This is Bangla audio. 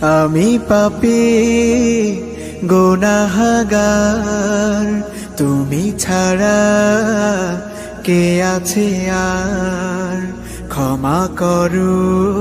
আমি পাপি গোনাহাগার। তুমি ছাড়া কে আছে আর? ক্ষমা করু।